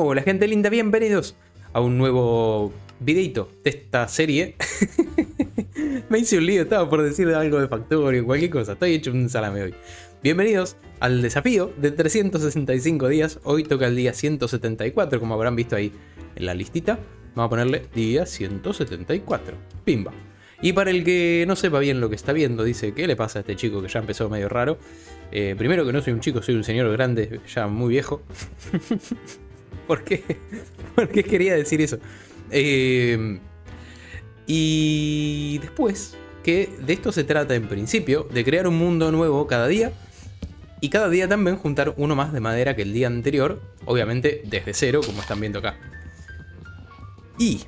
Hola gente linda, bienvenidos a un nuevo videito de esta serie. Me hice un lío, estaba por decir algo de Factorio, cualquier cosa, estoy hecho un salame hoy. Bienvenidos al desafío de 365 días, hoy toca el día 174, como habrán visto ahí en la listita. Vamos a ponerle día 174, pimba. Y para el que no sepa bien lo que está viendo, dice, ¿qué le pasa a este chico que ya empezó medio raro? Eh, primero que no soy un chico, soy un señor grande, ya muy viejo. ¿Por qué? ¿Por qué quería decir eso? Eh, y después, que de esto se trata en principio, de crear un mundo nuevo cada día. Y cada día también juntar uno más de madera que el día anterior, obviamente desde cero, como están viendo acá. Y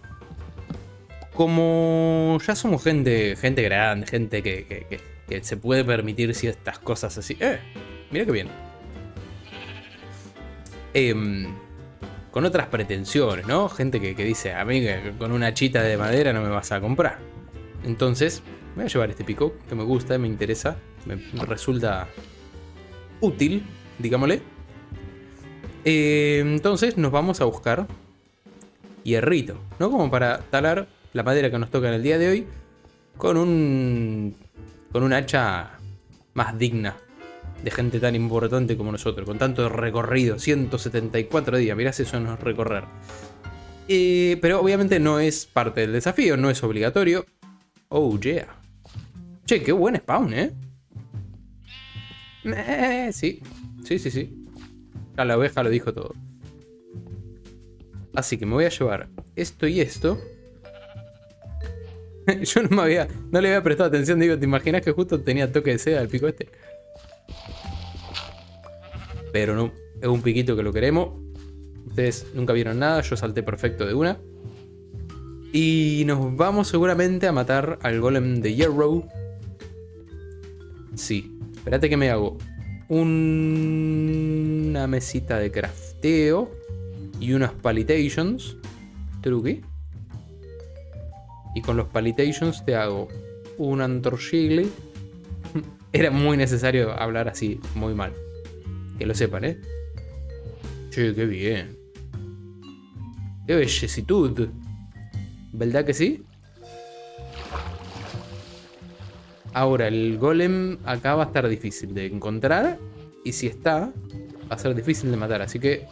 como ya somos gente, gente grande, gente que, que, se puede permitir ciertas cosas así. ¡Eh! Mira qué bien. Eh, con otras pretensiones, ¿no? Gente que, dice, a mí con una chita de madera no me vas a comprar. Entonces, voy a llevar este pico que me gusta, me interesa, me resulta útil, digámosle. Eh, entonces nos vamos a buscar hierrito, ¿no? Como para talar la madera que nos toca en el día de hoy con un con un hacha más digna, de gente tan importante como nosotros, con tanto recorrido, 174 días, mirá si eso no recorrer. pero obviamente no es parte del desafío, no es obligatorio. Oh, yeah. Che, qué buen spawn, ¿eh? eh sí, sí, sí, sí. A la oveja lo dijo todo. Así que me voy a llevar esto y esto. Yo no me había, no le había prestado atención, digo, ¿te imaginas que justo tenía toque de seda el pico este? Pero no, es un piquito que lo queremos. Ustedes nunca vieron nada, yo salté perfecto de una. Y nos vamos seguramente a matar al golem de Yarrow. Sí, espérate que me hago. Una mesita de crafteo y unas palitations. Truqui. Y con los palitations te hago un antorchile. Era muy necesario hablar así, muy mal. Que lo sepan, ¿eh? Che, qué bien. Qué bellecitud. ¿Verdad que sí? Ahora, el golem acá va a estar difícil de encontrar. Y si está, va a ser difícil de matar. Así que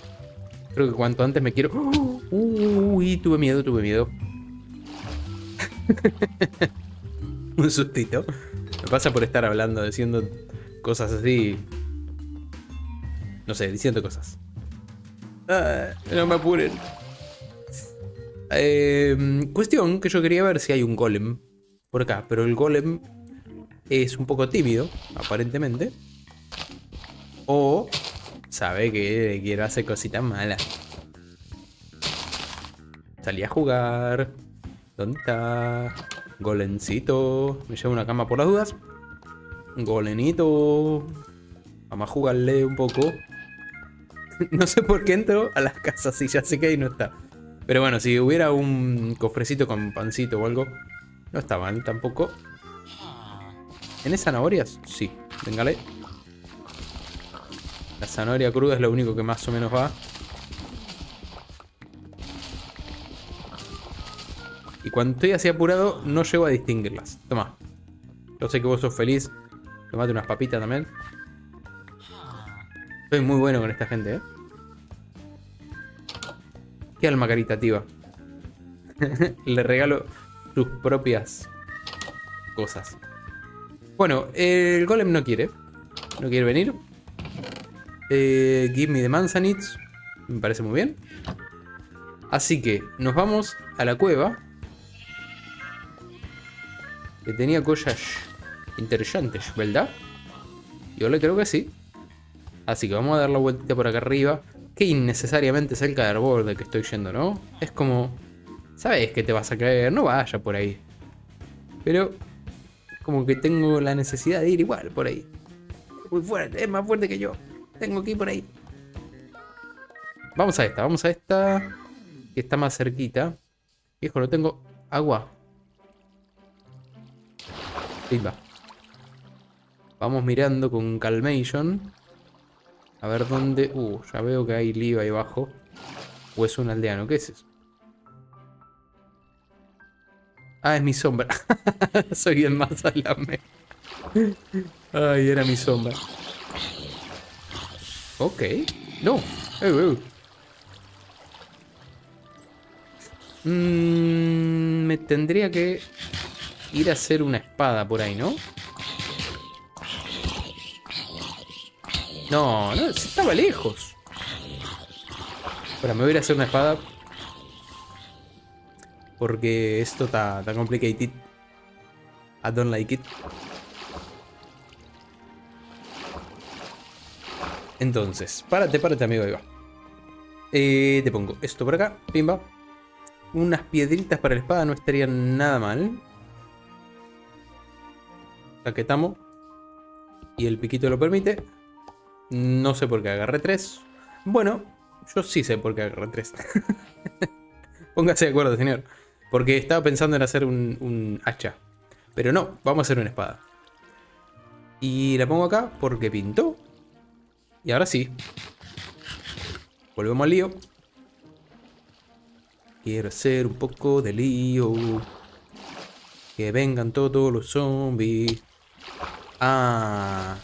creo que cuanto antes me quiero... Uy, tuve miedo, tuve miedo. Un sustito. Me pasa por estar hablando, diciendo cosas así no sé, diciendo cosas. Ah, no me apuren. Em, cuestión que yo quería ver si hay un golem por acá, pero el golem es un poco tímido, aparentemente. O sabe que quiero hacer cositas malas. Salí a jugar. ¿Dónde está? Golencito. Me llevo una cama por las dudas. Golenito. Vamos a jugarle un poco. no sé por qué entro a las casas y ya sé que ahí no está. Pero bueno, si hubiera un cofrecito con pancito o algo, no está mal tampoco. ¿En zanahorias? Sí, véngale. La zanahoria cruda es lo único que más o menos va. Y cuando estoy así apurado, no llego a distinguirlas. Toma. Yo sé que vos sos feliz. Tomate unas papitas también. Soy muy bueno con esta gente, ¿eh? Qué alma caritativa. Le regalo sus propias cosas. Bueno, el golem no quiere. No quiere venir. Eh, give me the manzanits. Me parece muy bien. Así que nos vamos a la cueva. Que tenía cosas interesantes, ¿verdad? Yo le creo que sí. Así que vamos a dar la vueltita por acá arriba. Que innecesariamente cerca del árbol del que estoy yendo, ¿no? Es como... Sabes que te vas a caer, no vaya por ahí. Pero... Como que tengo la necesidad de ir igual por ahí. Muy fuerte, es más fuerte que yo. Tengo que ir por ahí. Vamos a esta, vamos a esta. Que está más cerquita. Hijo, no tengo agua. va. Vamos mirando con Calmation. A ver dónde... Uh, ya veo que hay lío ahí abajo. ¿O es un aldeano? ¿Qué es eso? Ah, es mi sombra. Soy el más alame. Ay, era mi sombra. Ok. No. Eh, eh. Mm, me tendría que ir a hacer una espada por ahí, ¿no? No, no, estaba lejos. Ahora me voy a ir a hacer una espada. Porque esto está, está complicated. I don't like it. Entonces, párate, párate, amigo, ahí va. Eh, te pongo esto por acá, pimba. Unas piedritas para la espada no estarían nada mal. Taquetamos. Y el piquito lo permite. No sé por qué agarré tres. Bueno, yo sí sé por qué agarré tres. Póngase de acuerdo, señor. Porque estaba pensando en hacer un, un hacha. Pero no, vamos a hacer una espada. Y la pongo acá porque pintó. Y ahora sí. Volvemos al lío. Quiero hacer un poco de lío. Que vengan todos los zombies. Ah.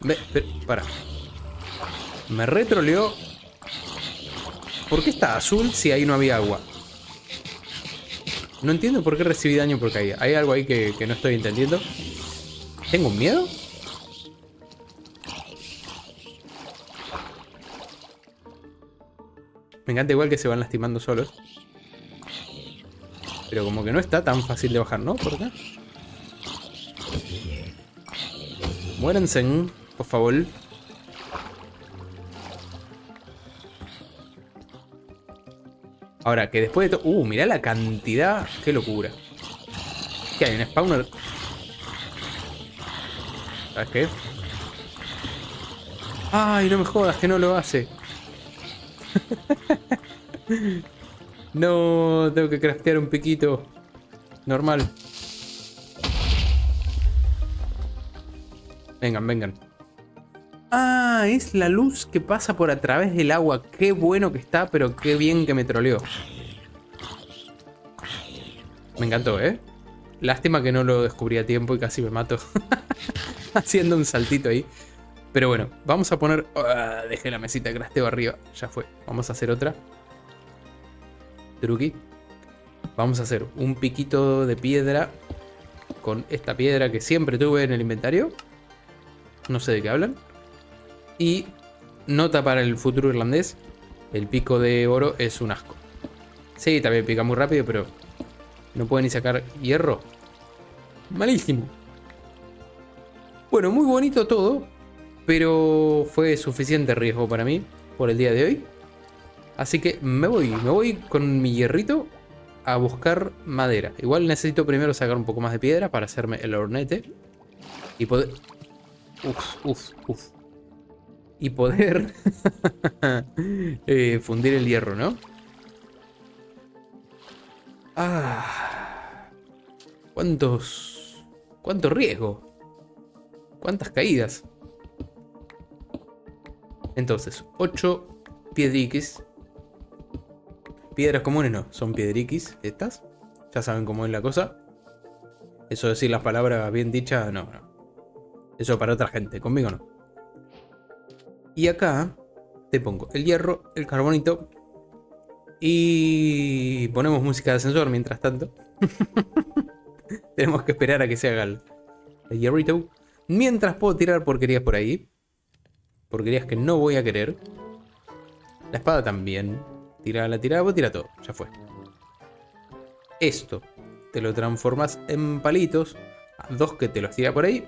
Ve, pero, para. Me retroleó. ¿Por qué está azul si ahí no había agua? No entiendo por qué recibí daño por caída. Hay algo ahí que, que no estoy entendiendo. ¿Tengo un miedo? Me encanta igual que se van lastimando solos. Pero como que no está tan fácil de bajar, ¿no? Por acá. Muérense, por favor. Ahora, que después de todo... Uh, mirá la cantidad. Qué locura. ¿Qué hay? ¿Un spawner? ¿Sabes qué? Ay, no me jodas, que no lo hace. no, tengo que craftear un piquito. Normal. Vengan, vengan. Ah, es la luz que pasa por a través del agua. Qué bueno que está, pero qué bien que me troleó. Me encantó, ¿eh? Lástima que no lo descubrí a tiempo y casi me mato. Haciendo un saltito ahí. Pero bueno, vamos a poner... Uh, dejé la mesita de crasteo arriba. Ya fue. Vamos a hacer otra. Truqui. Vamos a hacer un piquito de piedra con esta piedra que siempre tuve en el inventario. No sé de qué hablan. Y nota para el futuro irlandés. El pico de oro es un asco. Sí, también pica muy rápido, pero no puede ni sacar hierro. Malísimo. Bueno, muy bonito todo pero fue suficiente riesgo para mí por el día de hoy. Así que me voy, me voy con mi hierrito a buscar madera. Igual necesito primero sacar un poco más de piedra para hacerme el hornete. Y poder... Uf, uf, uf. Y poder eh, fundir el hierro, ¿no? Ah. ¿Cuántos... ¿Cuánto riesgo? ¿Cuántas caídas? Entonces, 8 piedriquis. Piedras comunes no, son piedriquis estas. Ya saben cómo es la cosa. Eso decir las palabras bien dichas, no, no. Eso para otra gente, conmigo no. Y acá te pongo el hierro, el carbonito. Y ponemos música de ascensor mientras tanto. Tenemos que esperar a que se haga el, el hierrito. Mientras puedo tirar porquerías por ahí. Porquerías que no voy a querer. La espada también. Tira la tirada, tira todo. Ya fue. Esto. Te lo transformas en palitos. Dos que te los tira por ahí.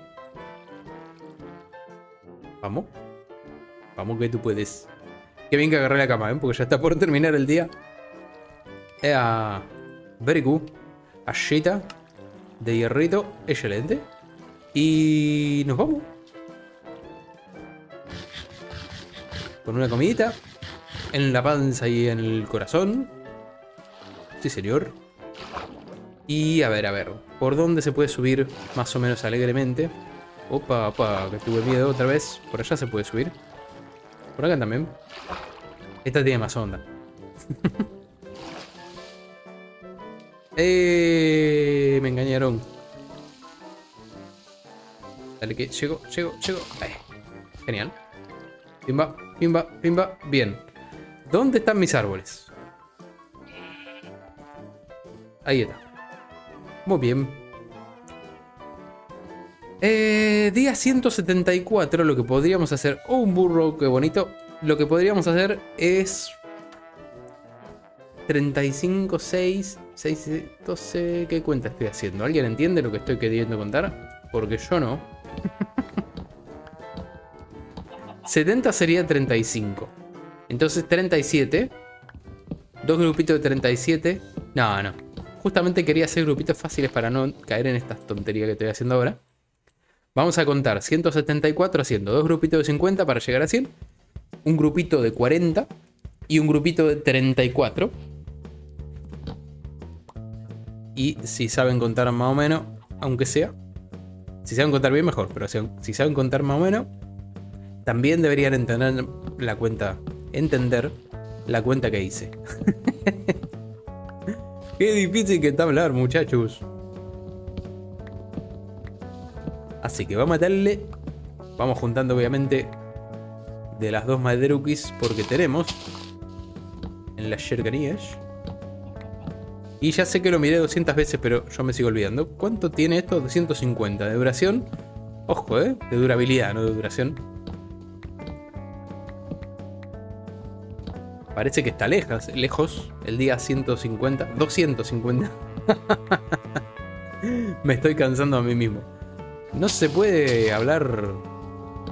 Vamos. Vamos que tú puedes. Qué bien que agarré la cama, ¿eh? Porque ya está por terminar el día. Ea. Very good. Ashita. De hierrito. Excelente. Y nos vamos. con una comidita en la panza y en el corazón. Sí, señor. Y a ver, a ver, ¿por dónde se puede subir más o menos alegremente? Opa, opa, que tuve miedo otra vez. Por allá se puede subir. Por acá también. Esta tiene más onda. eh, me engañaron. Dale que llego, llego, llego. Ahí. Genial. Pimba, pimba, pimba. Bien. ¿Dónde están mis árboles? Ahí está. Muy bien. Eh, día 174, lo que podríamos hacer... Oh, un burro, qué bonito. Lo que podríamos hacer es... 35, 6, 6, 12... ¿Qué cuenta estoy haciendo? ¿Alguien entiende lo que estoy queriendo contar? Porque yo no. 70 sería 35. Entonces 37. Dos grupitos de 37. No, no. Justamente quería hacer grupitos fáciles para no caer en estas tonterías que estoy haciendo ahora. Vamos a contar 174 haciendo dos grupitos de 50 para llegar a 100. Un grupito de 40 y un grupito de 34. Y si saben contar más o menos, aunque sea. Si saben contar bien, mejor. Pero si saben contar más o menos, también deberían entender la cuenta. Entender la cuenta que hice. Qué difícil que está hablar, muchachos. Así que vamos a darle. Vamos juntando, obviamente, de las dos maderukis porque tenemos en las cercanías. Y ya sé que lo miré 200 veces, pero yo me sigo olvidando. ¿Cuánto tiene esto? 250 de duración. Ojo, ¿eh? De durabilidad, no de duración. Parece que está lejos, lejos el día 150. 250. me estoy cansando a mí mismo. No se puede hablar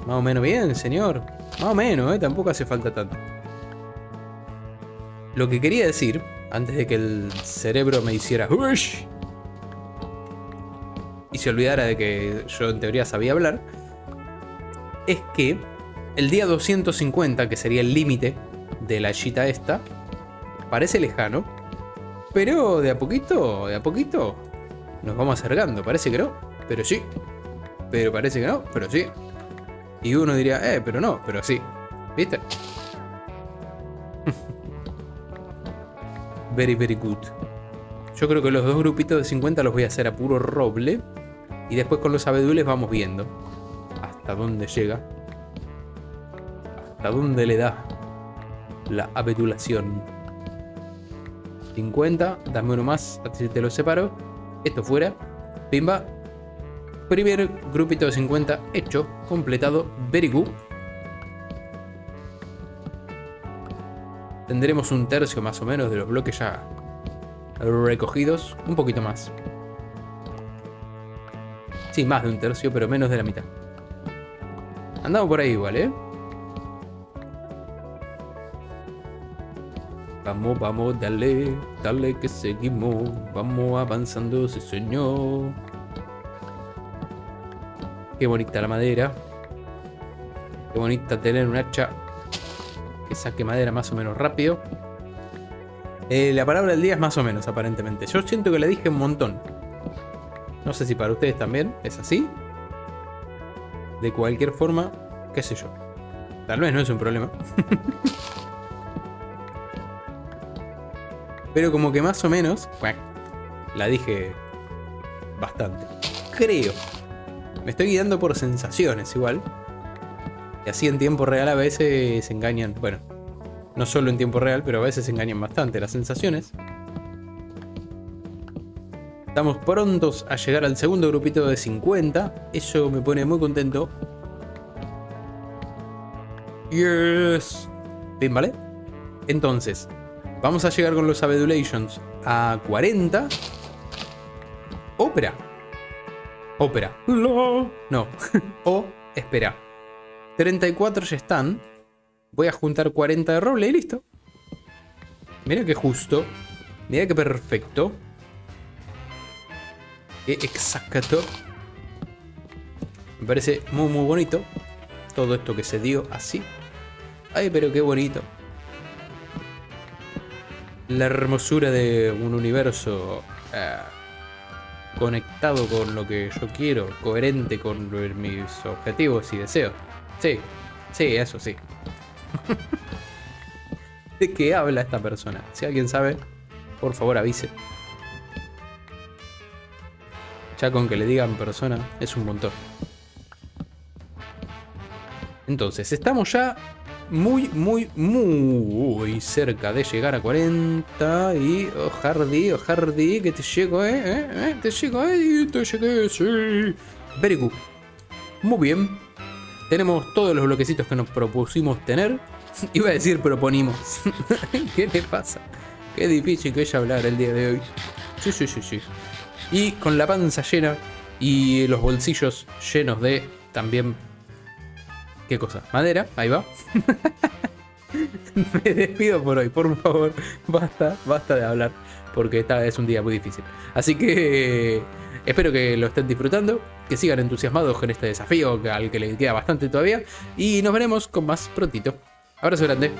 más o menos bien, señor. Más o menos, ¿eh? Tampoco hace falta tanto. Lo que quería decir, antes de que el cerebro me hiciera ¡Ush! y se olvidara de que yo en teoría sabía hablar, es que el día 250, que sería el límite de la chita esta, parece lejano, pero de a poquito, de a poquito, nos vamos acercando. Parece que no, pero sí. Pero parece que no, pero sí. Y uno diría, eh, pero no, pero sí. ¿Viste? very, very good. Yo creo que los dos grupitos de 50 los voy a hacer a puro roble. Y después con los abedules vamos viendo. Hasta dónde llega. Hasta dónde le da la abedulación. 50, dame uno más, así te lo separo. Esto fuera. Pimba, Primer grupito de 50 hecho, completado, very good. Tendremos un tercio más o menos de los bloques ya recogidos, un poquito más. Sí, más de un tercio, pero menos de la mitad. Andamos por ahí igual, ¿eh? Vamos, vamos, dale, dale que seguimos. Vamos avanzando, sí señor. Qué bonita la madera. Qué bonita tener un hacha que saque madera más o menos rápido. Eh, la palabra del día es más o menos, aparentemente. Yo siento que la dije un montón. No sé si para ustedes también es así. De cualquier forma, qué sé yo. Tal vez no es un problema. Pero como que más o menos, la dije bastante. Creo. Me estoy guiando por sensaciones igual. Y así en tiempo real a veces se engañan. Bueno, no solo en tiempo real, pero a veces se engañan bastante las sensaciones. Estamos prontos a llegar al segundo grupito de 50. Eso me pone muy contento. Yes. Bien, ¿vale? Entonces, vamos a llegar con los Abedulations a 40. Ópera. Ópera. No. o espera. 34 ya están. Voy a juntar 40 de roble y listo. Mira que justo. Mira que perfecto. Qué exacto. Me parece muy muy bonito. Todo esto que se dio así. Ay, pero qué bonito. La hermosura de un universo. Eh, conectado con lo que yo quiero, coherente con mis objetivos y deseos. Sí, sí, eso sí. ¿De qué habla esta persona? Si alguien sabe, por favor avise. Ya con que le digan persona es un montón. Entonces, estamos ya muy, muy, muy cerca de llegar a 40. Y, oh Hardy, oh Hardy, que te llego, eh, eh, eh te llego, eh, te llegué, sí. Very good. Muy bien. Tenemos todos los bloquecitos que nos propusimos tener. Iba a decir proponimos. ¿Qué le pasa? Qué difícil que ella hablar el día de hoy. Sí, sí, sí, sí. Y con la panza llena y los bolsillos llenos de también... ¿Qué cosa? Madera, ahí va. Me despido por hoy, por favor. Basta, basta de hablar. Porque esta es un día muy difícil. Así que espero que lo estén disfrutando. Que sigan entusiasmados con este desafío al que le queda bastante todavía. Y nos veremos con más prontito. Abrazo grande.